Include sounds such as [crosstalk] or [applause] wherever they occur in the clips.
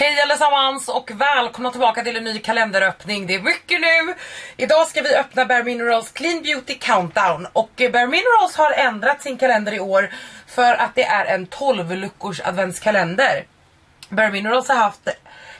Hej allesammans och välkomna tillbaka till en ny kalenderöppning. Det är mycket nu. Idag ska vi öppna Bare Minerals Clean Beauty Countdown och Bare Minerals har ändrat sin kalender i år för att det är en 12 luckors adventskalender. Bare Minerals har haft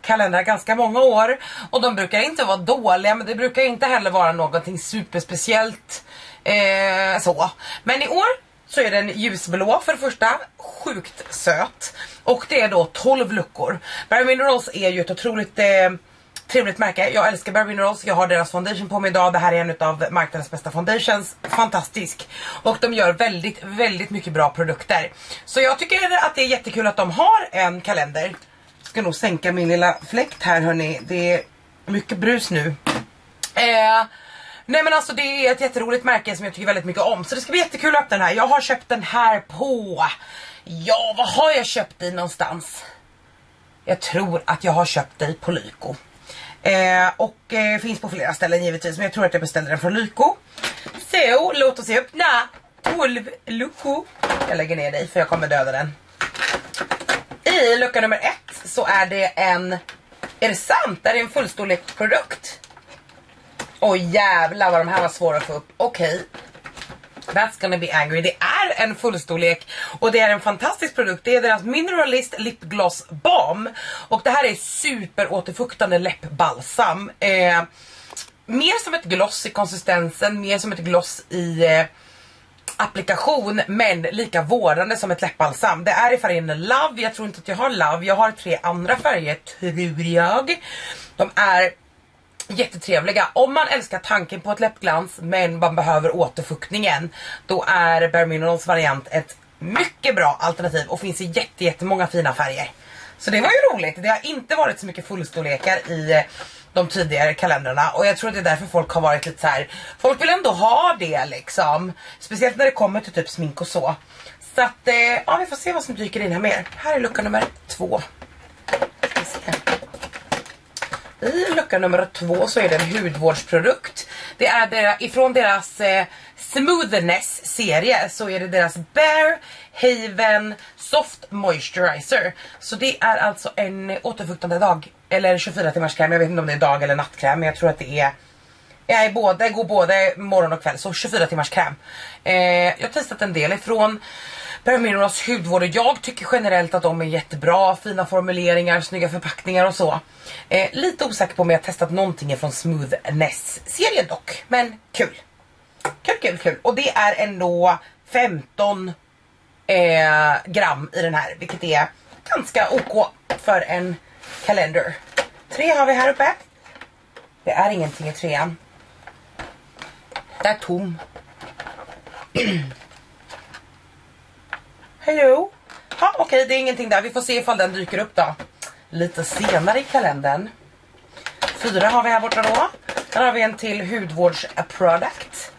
kalendrar ganska många år och de brukar inte vara dåliga men det brukar inte heller vara någonting superspeciellt eh, så. Men i år så är den ljusblå för det första, sjukt söt. Och det är då 12 luckor. Bare Minerals är ju ett otroligt eh, trevligt märke. Jag älskar Bare Minerals, jag har deras foundation på mig idag. Det här är en av marknadens bästa foundations. Fantastisk. Och de gör väldigt, väldigt mycket bra produkter. Så jag tycker att det är jättekul att de har en kalender. Jag ska nog sänka min lilla fläkt här hörni. Det är mycket brus nu. Eh, Nej men alltså det är ett jätteroligt märke som jag tycker väldigt mycket om. Så det ska bli jättekul att öppna den här. Jag har köpt den här på... Ja, vad har jag köpt i någonstans? Jag tror att jag har köpt dig på Lyko. Eh, och eh, finns på flera ställen givetvis. Men jag tror att jag beställde den från Lyko. Så, låt oss öppna 12 luckor. Jag lägger ner dig för jag kommer döda den. I lucka nummer ett så är det en... Är det sant? Det är en fullstorlek produkt. Oj jävlar vad de här var svåra att få upp. Okej. Okay. That's gonna be angry. Det är en fullstorlek och det är en fantastisk produkt. Det är deras Mineralist Lip Gloss Balm. Och det här är superåterfuktande läppbalsam. Eh, mer som ett gloss i konsistensen, mer som ett gloss i eh, applikation men lika vårdande som ett läppbalsam. Det är i färgen Love, jag tror inte att jag har Love, jag har tre andra färger tror jag. De är jättetrevliga. Om man älskar tanken på ett läppglans men man behöver återfuktningen då är Bare Minerals variant ett mycket bra alternativ och finns i jätte, jättemånga fina färger. Så det var ju roligt. Det har inte varit så mycket fullstorlekar i eh, de tidigare kalendrarna och jag tror att det är därför folk har varit lite så här. Folk vill ändå ha det liksom. Speciellt när det kommer till typ smink och så. Så att eh, ja, vi får se vad som dyker in här mer. Här är lucka nummer två. I lucka nummer två så är det en hudvårdsprodukt. Det är deras, ifrån deras eh, Smoothness serie så är det deras Bare Haven Soft Moisturizer. Så det är alltså en återfuktande dag, eller 24 timmars kräm. Jag vet inte om det är dag eller nattkräm men jag tror att det är jag är både, går både morgon och kväll så 24 timmars kräm. Eh, jag har testat en del ifrån Perminos hudvård och jag tycker generellt att de är jättebra, fina formuleringar, snygga förpackningar och så. Eh, lite osäker på om jag har testat någonting från Smoothness-serien dock, men kul. Kul, kul, kul. Och det är ändå 15 eh, gram i den här, vilket är ganska OK för en kalender. Tre har vi här uppe. Det är ingenting i trean. Det är tom. [clears throat] Hello. Ja, okej, okay, det är ingenting där. Vi får se ifall den dyker upp då. Lite senare i kalendern. Fyra har vi här borta då. Här har vi en till hudvårdsprodukt.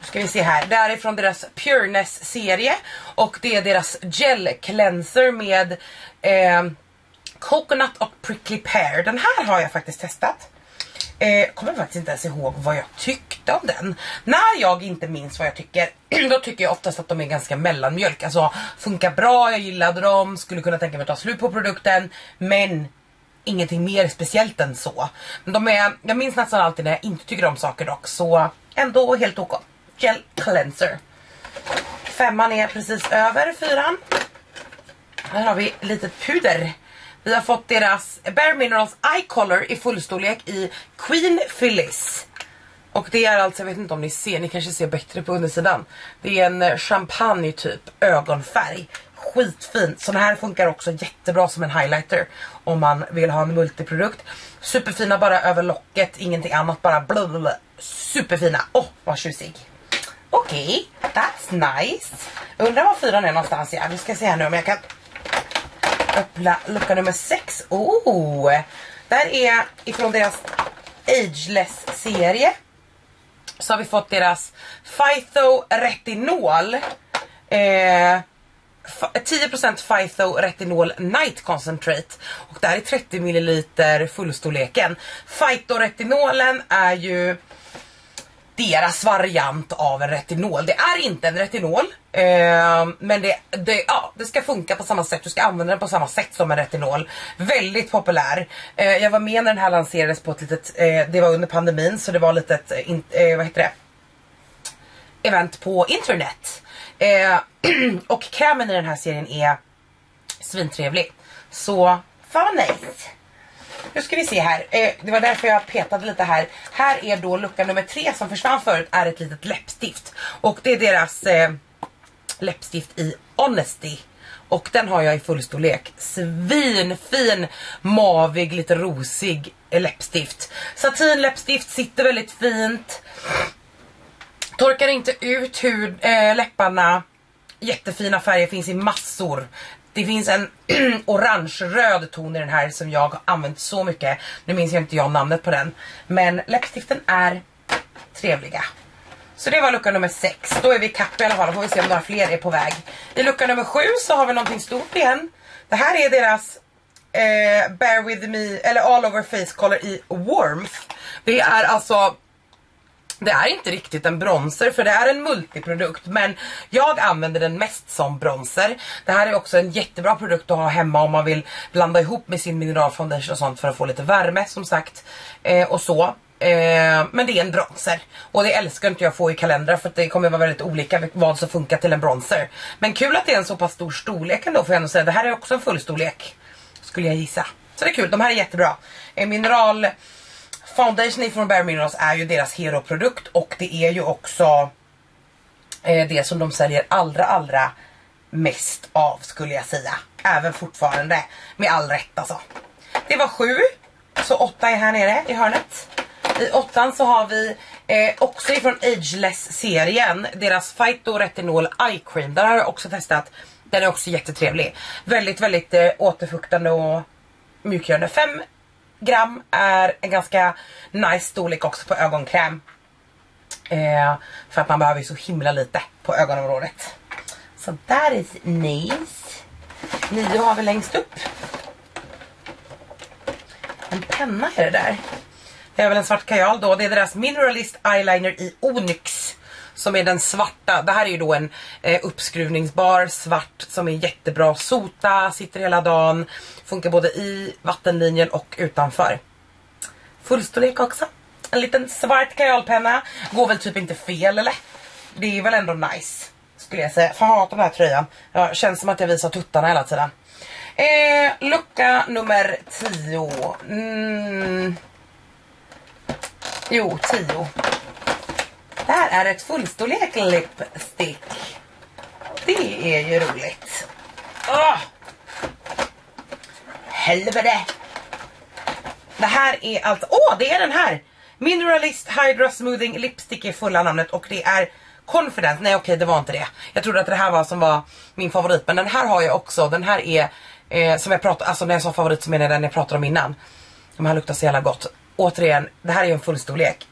Nu ska vi se här. Det är från deras Pureness-serie. Och det är deras gel cleanser med eh, coconut och prickly pear. Den här har jag faktiskt testat. Eh, kommer faktiskt inte ens ihåg vad jag tyckte om den. När jag inte minns vad jag tycker, [clears throat] då tycker jag oftast att de är ganska mellanmjölk. Alltså funkar bra, jag gillade dem, skulle kunna tänka mig att ta slut på produkten. Men ingenting mer speciellt än så. Men de är, jag minns nästan alltid när jag inte tycker om saker dock. Så ändå helt ok. Gel cleanser. Femman är precis över fyran. Här har vi litet puder. Vi har fått deras Bare Minerals Eye Color i fullstorlek i Queen Phyllis. Och det är alltså, jag vet inte om ni ser, ni kanske ser bättre på undersidan. Det är en eh, champagne typ ögonfärg. Skitfin. Sån här funkar också jättebra som en highlighter om man vill ha en multiprodukt. Superfina bara över locket, ingenting annat, bara blablabla. Superfina. Åh, oh, vad tjusig. Okej, okay, that's nice. Undrar var fyran är någonstans, ja. Vi ska se här nu om jag kan öppna lucka nummer 6. Oh! Där är ifrån deras Ageless serie. Så har vi fått deras Phyto Retinol. Eh, 10% Phyto Retinol Night Concentrate. Och det här är 30 ml fullstorleken. Phyto Retinolen är ju deras variant av en retinol. Det är inte en retinol, eh, men det, det, ja, det ska funka på samma sätt, du ska använda den på samma sätt som en retinol. Väldigt populär. Eh, jag var med när den här lanserades på ett litet, eh, det var under pandemin så det var ett litet, eh, eh, vad heter det? Event på internet. Eh, [clears throat] och krämen i den här serien är svintrevlig. Så, fan vad nice. Nu ska vi se här. Eh, det var därför jag petade lite här. Här är då lucka nummer tre som försvann förut är ett litet läppstift. Och det är deras eh, läppstift i Honesty. Och den har jag i fullstorlek. Svinfin, mavig, lite rosig läppstift. Satinläppstift, sitter väldigt fint. Torkar inte ut hud, eh, läpparna. Jättefina färger, finns i massor. Det finns en [clears throat] orange-röd ton i den här som jag har använt så mycket. Nu minns jag inte jag namnet på den. Men läppstiften är trevliga. Så det var lucka nummer 6. Då är vi kapp i alla fall. Då får vi se om några fler är på väg. I lucka nummer 7 så har vi någonting stort igen. Det här är deras eh, Bear with me, eller All over face color i Warmth. Det är alltså det är inte riktigt en bronzer för det är en multiprodukt men jag använder den mest som bronzer. Det här är också en jättebra produkt att ha hemma om man vill blanda ihop med sin mineralfoundation och sånt för att få lite värme som sagt. Eh, och så. Eh, men det är en bronzer. Och det älskar inte jag få i kalendrar för det kommer vara väldigt olika vad som funkar till en bronzer. Men kul att det är en så pass stor storlek ändå får jag ändå säga. Det här är också en fullstorlek. Skulle jag gissa. Så det är kul, de här är jättebra. Eh, mineral Foundation från Bare Minerals är ju deras hero-produkt och det är ju också eh, det som de säljer allra allra mest av skulle jag säga. Även fortfarande med all rätt alltså. Det var sju, så åtta är här nere i hörnet. I åttan så har vi eh, också ifrån Ageless-serien, deras Phyto Retinol Eye Cream. Den har jag också testat. Den är också jättetrevlig. Väldigt, väldigt eh, återfuktande och mjukgörande. Fem gram är en ganska nice storlek också på ögonkräm. Eh, för att man behöver ju så himla lite på ögonområdet. Så där is nice. Nio har vi längst upp. En penna är det där. Det är väl en svart kajal då. Det är deras Mineralist Eyeliner i Onyx. Som är den svarta. Det här är ju då en eh, uppskruvningsbar svart som är jättebra. Sota, sitter hela dagen. Funkar både i vattenlinjen och utanför. Fullstorlek också. En liten svart kajalpenna. Går väl typ inte fel eller? Det är väl ändå nice. Skulle jag säga. Fan hatar den här tröjan. Jag känns som att jag visar tuttarna hela tiden. Eh, lucka nummer 10. Mm. Jo, 10. Det här är ett fullstorlek lipstick. Det är ju roligt. Åh! Helvete! Det här är alltså, åh det är den här! Mineralist Hydra Smoothing Lipstick är fulla namnet och det är Confidence, nej okej det var inte det. Jag trodde att det här var som var min favorit men den här har jag också, den här är eh, som jag pratade, alltså när jag sa favorit så menar jag den jag pratade om innan. De här luktar så jävla gott. Återigen, det här är ju en fullstorlek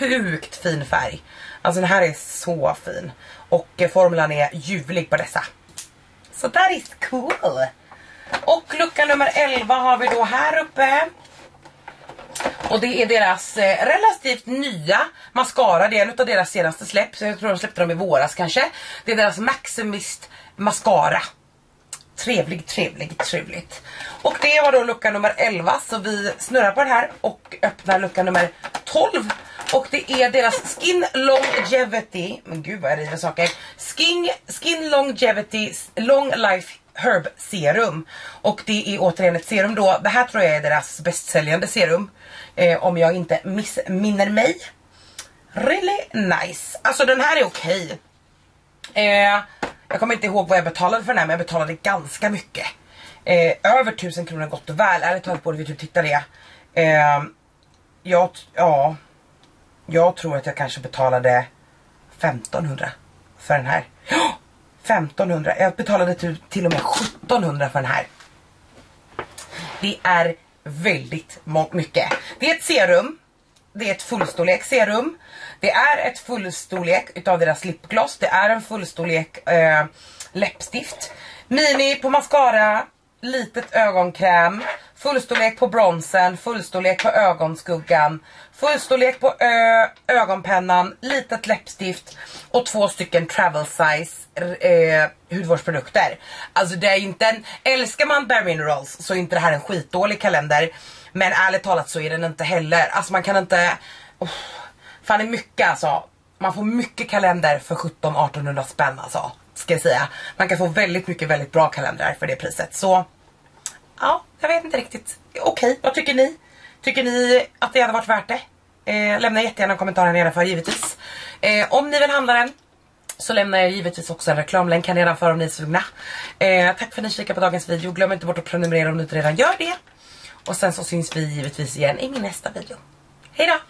sjukt fin färg. Alltså den här är så fin. Och eh, formulan är ljuvlig på dessa. Så so that is cool. Och lucka nummer 11 har vi då här uppe. Och det är deras eh, relativt nya mascara. Det är en av deras senaste släpp. Så jag tror de släppte dem i våras kanske. Det är deras Maximist mascara. Trevlig, trevlig, trevligt. Och det var då lucka nummer 11. Så vi snurrar på den här och öppnar lucka nummer 12. Och det är deras Skin Longevity, men gud vad jag river saker. Skin, Skin Longevity Long Life Herb Serum. Och det är återigen ett serum då. Det här tror jag är deras bästsäljande serum. Eh, om jag inte missminner mig. Really nice. Alltså den här är okej. Okay. Eh, jag kommer inte ihåg vad jag betalade för den här men jag betalade ganska mycket. Eh, över 1000 kronor gott och väl. Ärligt talat borde vi typ titta det. Eh, jag, ja jag tror att jag kanske betalade 1500 för den här. 1500, jag betalade till, till och med 1700 för den här. Det är väldigt mycket. Det är ett serum. Det är ett fullstorlek serum. Det är ett fullstorlek utav deras lipgloss. Det är en fullstorlek eh, läppstift. Mini på mascara, litet ögonkräm, fullstorlek på bronsen, fullstorlek på ögonskuggan, fullstorlek på ö, ögonpennan, litet läppstift och två stycken travel size eh, hudvårdsprodukter. Alltså det är inte en, älskar man Bare Minerals så är inte det här en skitdålig kalender. Men ärligt talat så är den inte heller, alltså man kan inte, oh, fan det är mycket alltså. Man får mycket kalender för 17-1800 spänn alltså. Ska jag säga. Man kan få väldigt mycket väldigt bra kalendrar för det priset. Så ja, jag vet inte riktigt. Okej, okay, vad tycker ni? Tycker ni att det hade varit värt det? Eh, lämna jättegärna en kommentar här nedanför givetvis. Eh, om ni vill handla den så lämnar jag givetvis också en reklamlänk här nedanför om ni är sugna. Eh, tack för att ni kikade på dagens video. Glöm inte bort att prenumerera om du inte redan gör det. Och sen så syns vi givetvis igen i min nästa video. Hejdå!